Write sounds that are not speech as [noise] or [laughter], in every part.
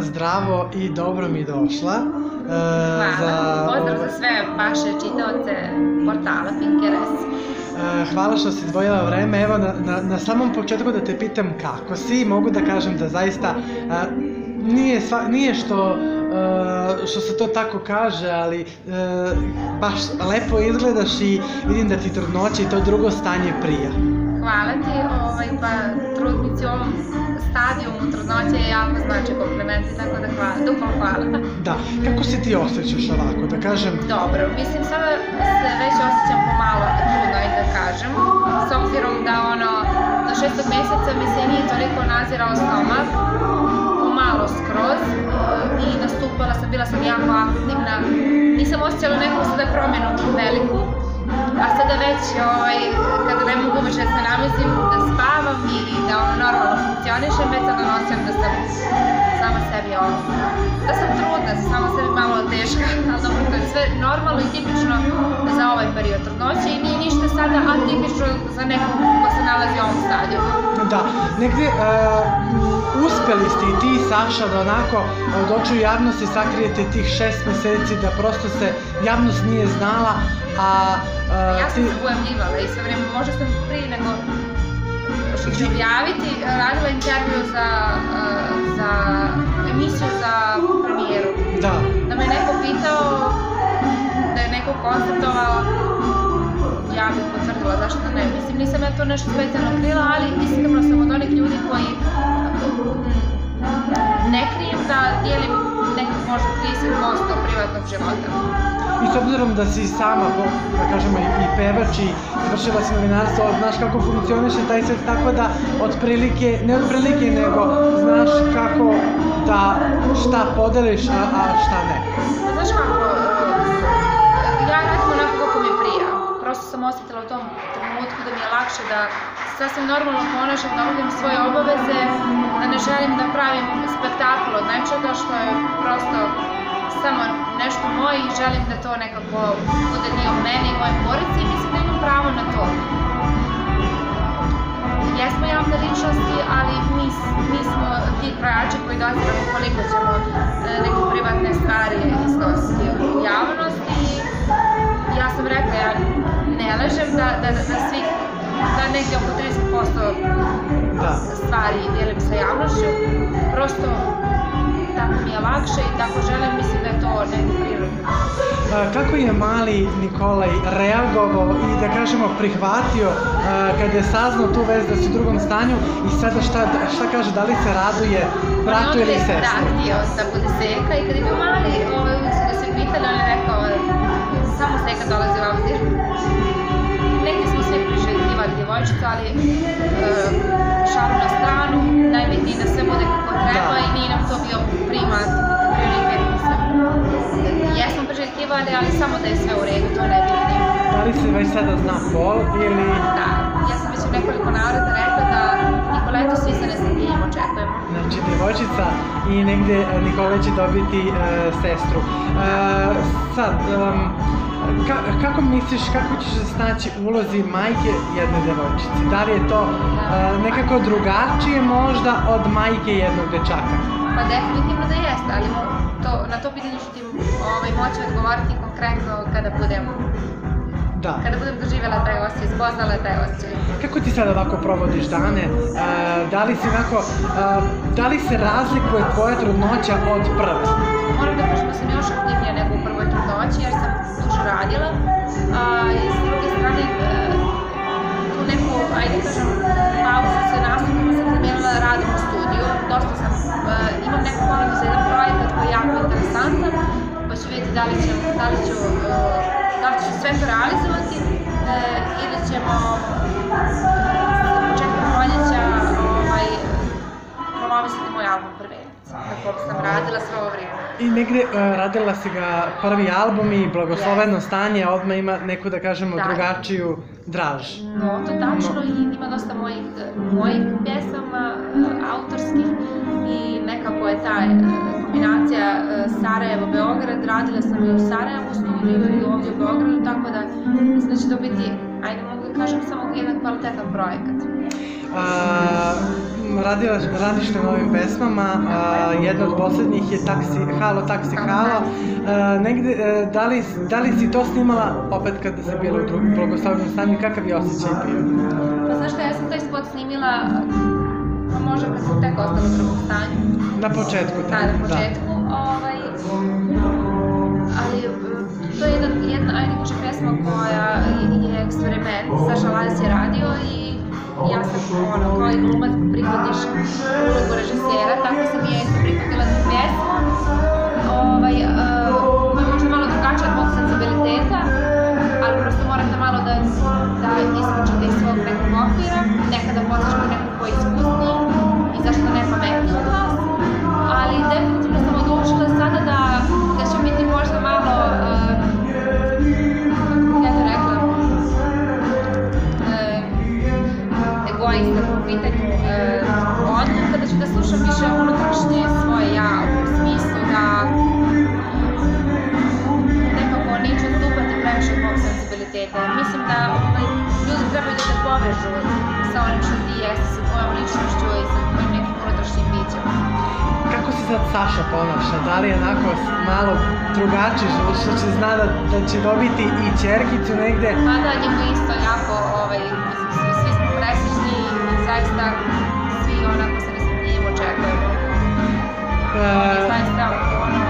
Zdravo i dobro mi došla. E, Hvala. za- Pozdrav za sve vaše čitaoce portala Pinkeres. E, Hvala što si izdvojila vreme. Evo, na, na, na samom početku da te pitam kako si, mogu da kažem da zaista e, nije, sva, nije što, e, što se to tako kaže, ali e, baš lepo izgledaš i vidim da ti trudnoće i to drugo stanje prija. Hvala ti, ovaj, pa trudnici u ovom stadijumu trudnoće je jako znači komplimenti, tako da hvala, duplo hvala. Da, kako se ti osjećaš ovako, da kažem, Dobro, mislim sada se već osjećam pomalo trudno i da kažem, s obzirom da ono, do šestog meseca mi se nije toliko nazirao stomak, pomalo skroz e, i nastupala sam, bila sam jako aktivna, nisam osjećala neku sada promjenu veliku, a sada već, ovaj, kada ne mogu više da se namestim, da spavam i, da ono normalno funkcionišem, već sada nosim da sam sama sebi ono, da sam trudna, da sam sama sebi malo teška, [laughs] ali dobro, to je sve normalno i tipično za ovaj period trudnoće i nije ništa sada atipično za nekog ko se nalazi u ovom stadiju. Da, negde uh, uspeli ste i ti i Saša da onako od očiju javnosti sakrijete tih šest meseci da prosto se javnost nije znala, a uh, Ja sam ti... se pojavljivala i sve vreme, možda sam prije nego što ću objaviti, radila intervju za, eh, za emisiju za premijeru. Da, Da me neko pitao, da je neko konstatovao, ja bih potvrdila zašto ne. Mislim, nisam ja to nešto specijalno krila, ali iskreno sam od onih ljudi koji ne krijem da dijelim nekog možda 30% privatnog života. i s obzirom da si sama, da kažemo, i, pevač i završila si novinarstvo, znaš kako funkcioniše taj svet, tako da otprilike, ne otprilike, nego znaš kako da šta podeliš, a, a šta ne. Pa znaš kako, e, ja radim onako kako mi prija. Prosto sam osjetila u tom trenutku da mi je lakše da sasvim normalno ponašam, da obavljam svoje obaveze, da ne želim da pravim spektakl od nečega što je prosto samo nešto moje i želim da to nekako bude dio mene i moje porodice i mislim da imam pravo na to. Jesmo javne ličnosti, ali mi, mi smo ti krojači koji doziramo koliko ćemo e, ležem da, da, da, da svih, da negdje oko 30% Da. stvari dijelim sa javnošću, prosto tako mi je lakše i tako želim, mislim da je to neko prirodno. A, Kako je mali Nikolaj reagovao i da kažemo prihvatio a, kada je saznao tu vez da si u drugom stanju i sada šta, šta kaže, da li se raduje bratu ili Da, sestri? htio da bude seka i kad je bio mali, ovaj, uvijek su ga se pitali, on je rekao, samo seka dolazi u obzir. Negdje smo svi priželjkivali djevojčicu, ali e, šalu na stranu, najbitnije da sve bude kako treba Da. i nije nam to bio primat, prioritet, mislim. Jesmo priželjkivali, ali samo da je sve u redu, to je najbitnije. Da li se već sada zna pol ili... Da, ja sam već u nekoliko navrata rekla da Nikoletu svi sa nestrpljenjem očekujemo. Znači, djevojčica i negde Nikolaj će dobiti e, sestru. E, sad, em, ka, kako misliš, kako ćeš se snaći u ulozi majke jedne djevojčice? Da li je to e, nekako drugačije možda od majke jednog dečaka? Pa definitivno da jeste, ali to, na to pitanje ću ti ovaj, moći odgovoriti konkretno kada budem, Da. kada budem doživjela taj osjećaj, spoznala taj osjećaj. Kako ti sad ovako provodiš dane? E, da li si onako, e, da li se razlikuje tvoja trudnoća od prve? Moram da da sam još aktivnija nego u prvoj trudnoći jer sam duže radila, a i s druge strane e, tu neku, ajde kažem, pauzu sa nastupima sam zamijenila radom u studiju. Dosta sam, e, imam neku ponudu za jedan projekat koji je jako interesantan, pa ću vidjeti da li, će, da li ću, e, da li ću sve to realizovati ili ćemo početkom proljeća ovaj, promovisati moj album Prvenac, na kom sam radila sve ovo vrijeme. I negde e, radila si ga prvi album i blagosloveno stanje, odmah ima neku da kažemo Da. drugačiju draž. No, to tačno i ima dosta mojih, mojih pjesama, e, autorskih i nekako je ta e, kombinacija Sarajevo-Beograd, radila sam i u Sarajevu studiju i ovdje u Beogradu, tako da mislim da će to biti, ajde mogu da kažem, samo jedan kvalitetan projekat. A, radila, radiš na novim pesmama, a, jedna od posljednjih je taksi, Halo, taksi, halo. A, negde, e, da, li, da li si to snimala opet kada si bila u drugom blagoslovnom stanju, kakav je osjećaj bio? Pa znaš šta, ja sam taj spot snimila, pa možda kad sam tek ostala u drugom stanju. Na početku, Da, na početku. Ovaj, ali e, to je jedan, jedna, ajde kaže, pesma koja je eksperiment. Saša Lajas je radio i ja sam, ono, kao i glumac prihvatiš ulogu režisera, pitanju uh, odluka, da ću da slušam više unutrašnje svoje ja, u smislu da nekako neću odstupati previše od mog sensibiliteta. Mislim da ovaj, ljudi trebaju da te povežu sa onim što ti jesi, sa tvojom ličnošću i sa tvojim nekim unutrašnjim bićem. Kako se sad Saša ponaša? Da li je onako malo drugačiji, što, što će zna da, da će dobiti i čerkicu negde? Pa da, njemu isto jako, ovaj, svi, svi smo presrećni zaista svi onako sa nestrpljenjem očekujemo. I E, zaista, ono,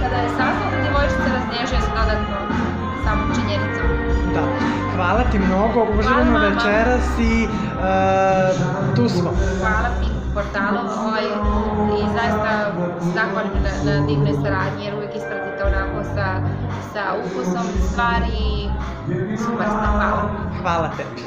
kada je saznao da djevojčica raznežuje se dodatno samom činjenicom. da. Hvala ti mnogo, uživamo večeras i e, tu smo. Hvala Pink portalu ovaj, i zaista zahvalim na, na divnoj saradnji jer uvijek ispratite onako sa, sa ukusom stvari i super ste, hvala. Hvala tebi.